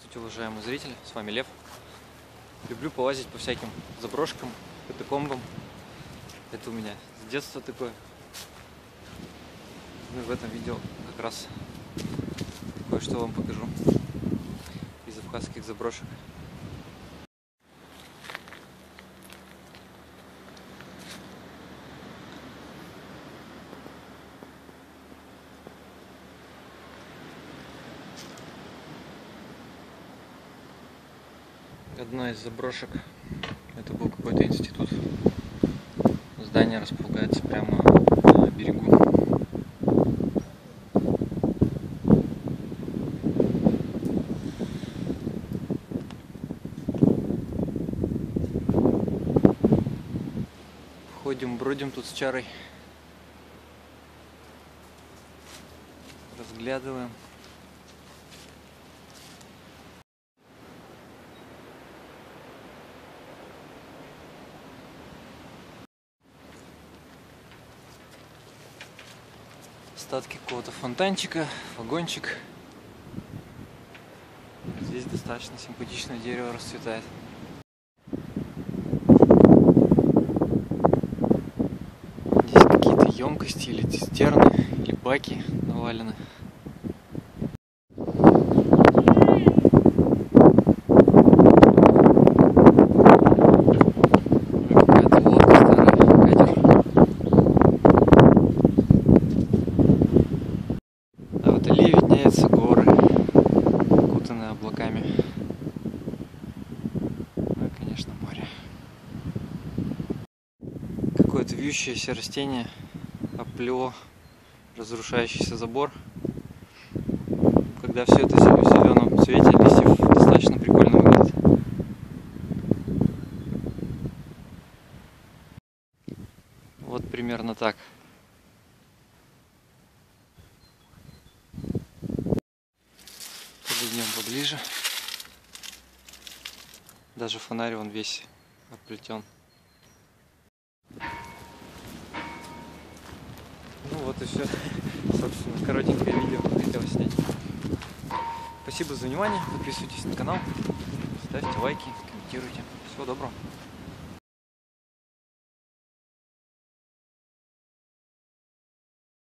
Здравствуйте, уважаемые зрители, с вами Лев. Люблю полазить по всяким заброшкам, катакомбам. Это у меня с детства такое. Ну и в этом видео как раз кое-что вам покажу из абхазских заброшек. Одна из заброшек, это был какой-то институт. Здание располагается прямо на берегу. Ходим, бродим тут с чарой. Разглядываем. Остатки какого-то фонтанчика, вагончик. Здесь достаточно симпатичное дерево расцветает. Здесь какие-то емкости или цистерны, или баки навалены. Облаками. Ну и, конечно, море. Какое-то вьющееся растение оплело разрушающийся забор. Когда все это в зеленом цвете листьев достаточно прикольно выглядит. Вот примерно так. Подойдем поближе. Даже фонарь он весь оплетен. Ну вот и все. Собственно, коротенькое видео хотел снять. Спасибо за внимание. Подписывайтесь на канал, ставьте лайки, комментируйте. Всего доброго.